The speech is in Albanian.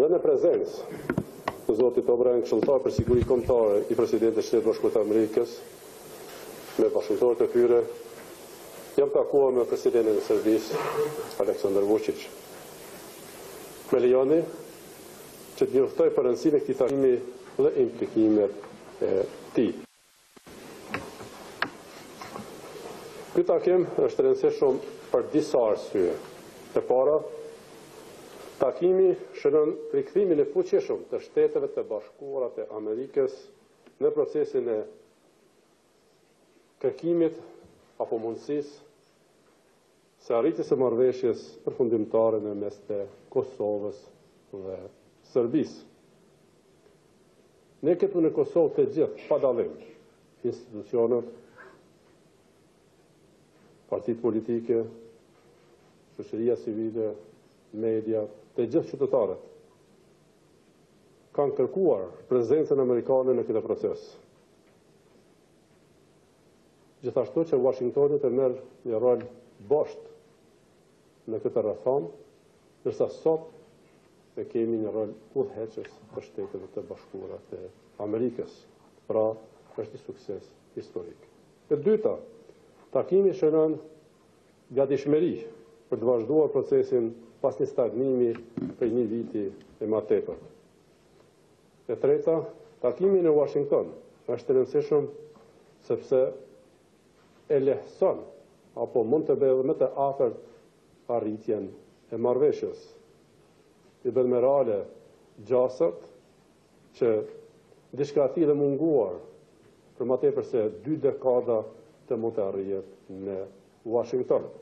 Dhe në prezencë të zotit O'Brien, këshilltar për siguri kombëtare i Presidentit të Shteteve të Bashkuara të Amerikës, me bashkëpunëtorët e tyre, jam takuar me Presidentin e Serbisë, Aleksandër Vuçiç. Më lejoni që t'ju njoftoj për rëndësinë e këtij takimi dhe implikimet e tij. Ky takim është i rëndësishëm për disa arsye. E para, takimi shënon rikthimin e fuqishëm të Shteteve të Bashkuara të Amerikës në procesin e kërkimit apo mundësisë së arritjes së marrëveshjes përfundimtare në mes të Kosovës dhe Serbisë. Ne këtu në Kosovë të gjithë, pa dallim, institucionet, partitë politike, shoqëria civile, media, të gjithë qytetarët, kanë kërkuar prezencën amerikane në këtë proces. Gjithashtu që Uashingtoni të merr një rol bosht në këtë rrethanë, ndërsa sot e kemi një rol udhëheqës të Shteteve të Bashkuara të Amerikës. Pra, është një sukses historik. E dyta, takimi shënon gatishmëri për të vazhduar procesin pas një stagnimi prej një viti e ma tepër. E treta, takimi në Uashington është i rëndësishëm sepse e lehtëson apo mund të bëjë edhe më të afërt arritjen e marrëveshjes. I bën më reale gjasat që diçka e tillë e munguar për ma tepër se dy dekada të mund të arrihet në Uashington.